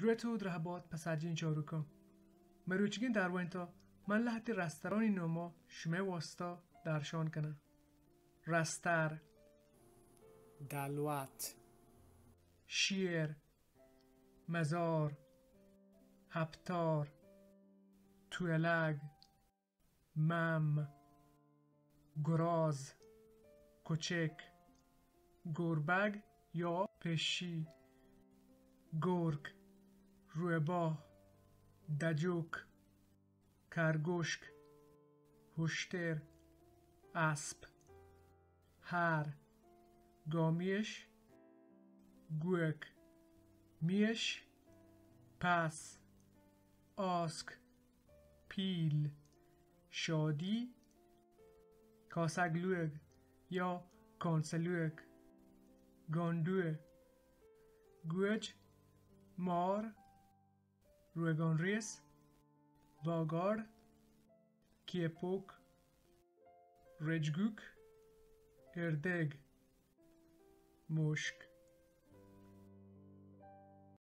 درێتەوە درەهبات پەساجین چاروکە مەروچگین داروێنتە من لە هەتی ڕستەرانی نۆمۆ شمێ وەستا دارشۆنکەنە ڕستار دالوات شیر. مزار. هپتار تویلگ مم. گراز. کوچک. گربگ یا پشی. گرگ. روباه دجوک کرگوشک هوشتر اسب هر گامیش گوک میش پس آسک پیل شادی کاسگلوگ یا کانسلوگ گاندوه گوج مار ریس واگار کیپوک رجگوک اردگ مشک.